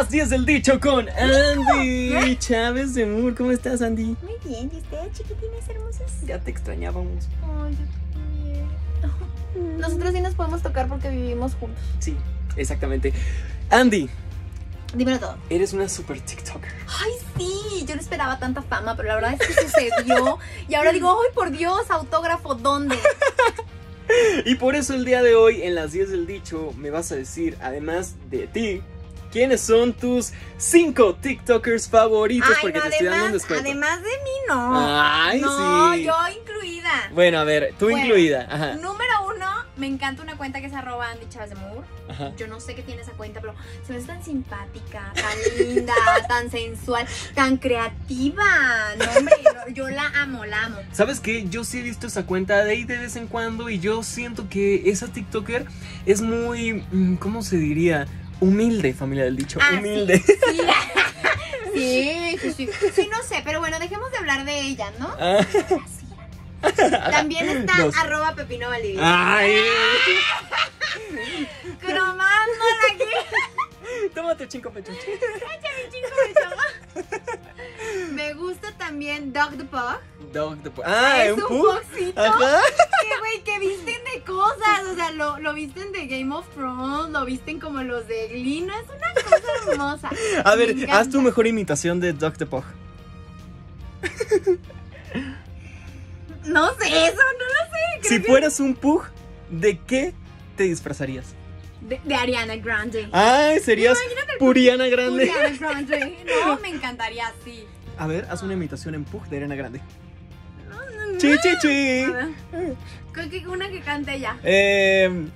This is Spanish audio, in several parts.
las 10 del dicho con Andy Chávez de Moore. ¿Cómo estás, Andy? Muy bien, ¿y ustedes, chiquitines hermosos? Ya te extrañábamos. Ay, yo también. Nosotros sí nos podemos tocar porque vivimos juntos. Sí, exactamente. Andy, Dímelo todo. eres una super TikToker. Ay, sí, yo no esperaba tanta fama, pero la verdad es que sucedió. Y ahora digo, ay, por Dios, autógrafo, ¿dónde? Y por eso el día de hoy, en las 10 del dicho, me vas a decir, además de ti, quiénes son tus 5 TikTokers favoritos. Ay, porque no, te estoy dando un además, descuento. además de mí, no. Ay, no, sí. yo incluida. Bueno, a ver, tú Bueno, incluida. Ajá. Número uno, me encanta una cuenta que es arroba Andy Chávez de Moore. Ajá. Yo no sé qué tiene esa cuenta, pero se me hace tan simpática, tan linda, tan sensual, tan creativa. No, hombre, yo, yo la amo, la amo. ¿Sabes qué? Yo sí he visto esa cuenta de ahí de vez en cuando y yo siento que esa TikToker es muy, mm, ¿cómo se diría? Humilde, familia del dicho. Ah, humilde. Sí, sí, sí, sí. Sí, no sé, pero bueno, dejemos de hablar de ella, ¿no? Ah, También está arroba Pepino Valdivia. Ay. Cromándola aquí. Tómate chingo pecho. Échale, chico, de chava. Me gusta también Dog the Pug. Dog the po- Ah, es un un pug. pugcito. Ajá. Que, güey, que visten de cosas. O sea, lo, lo visten de Game of Thrones, lo visten como los de Glee. No, es una cosa hermosa. A ver, haz tu mejor imitación de Dog the Pug. No sé eso, no lo sé. Si que- fueras un pug, ¿de qué te disfrazarías? De, de Ariana Grande. Ay, serías Puriana Grande. Ariana Grande. No, me encantaría así. A ver, haz una imitación en pug de Ariana Grande. No, no, no. Chi, chi, chi. Una que cante ella. Eh,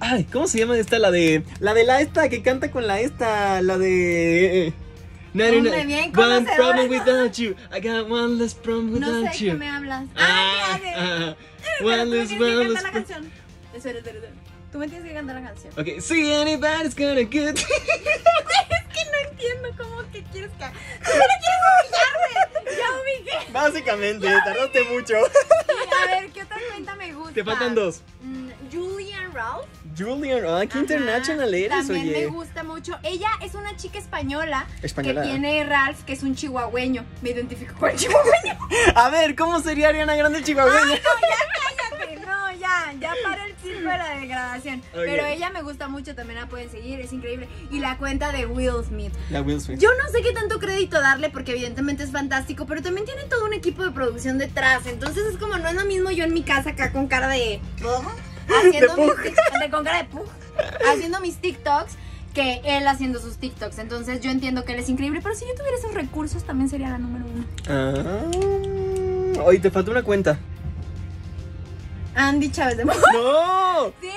ay, ¿cómo se llama esta? La de. La de la esta que canta con la esta. La de. No, no, no. Hombre, bien One problem without you. I got one less problem No without sé de you. qué me hablas. Ah, Ah, ya sé. ah, one tú me less, less la canción. Espera, espera, espera. Tú me tienes que cantar la canción. Ok, see anybody's gonna get. Es que no entiendo cómo que quieres que. ¡Tú no quieres humillarme! Ya Básicamente, tardaste mucho. A ver, ¿qué otra cuenta me gusta? Te faltan dos. Mm, Julian Ralph. Julian, ah, qué Ajá. international eres, También oye. me gusta mucho. Ella es una chica española, Española. que tiene Ralph, que es un chihuahueño. Me identifico con el chihuahueño. A ver, ¿cómo sería Ariana Grande chihuahueña? Cállate, no, ya, ya la degradación. Pero ella me gusta mucho, también la pueden seguir, es increíble. Y la cuenta de Will Smith. La Will Smith. Yo no sé qué tanto crédito darle porque evidentemente es fantástico, pero también tiene todo un equipo de producción detrás. Entonces es como no es lo mismo yo en mi casa acá con cara de pug, haciendo De mis pug. tic- de- con cara de pug, haciendo mis TikToks que él haciendo sus TikToks. Entonces yo entiendo que él es increíble, pero si yo tuviera esos recursos también sería la número uno. Ah, oye, te falta una cuenta. Andy Chávez de Mo- ¡No! Sí.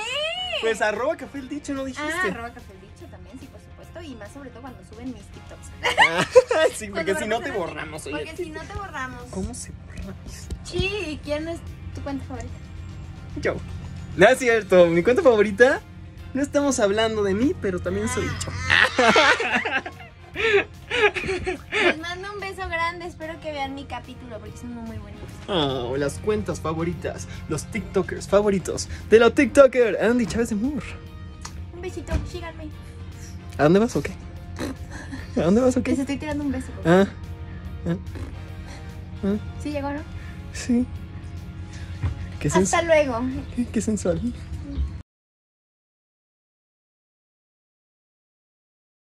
Pues arroba café el dicho, no dijiste. Ah, arroba café el dicho también, sí, por supuesto. Y más sobre todo cuando suben mis TikToks. sí, Cuando porque si no te borramos, oye. Porque si no te borramos. ¿Cómo se borra? Sí, ¿y quién es tu cuenta favorita? Yo. No es cierto, mi cuenta favorita. No estamos hablando de mí, pero también soy yo. Les espero que vean mi capítulo porque son muy bonitos. Oh, las cuentas favoritas, los TikTokers favoritos de la TikToker Andy Chávez de Moore. Un besito, síganme. ¿A dónde vas o qué? ¿A dónde vas o Les qué? estoy tirando un beso. Ah, ah, ¿Sí llegó, no? sí. Qué, Hasta luego. qué sensual.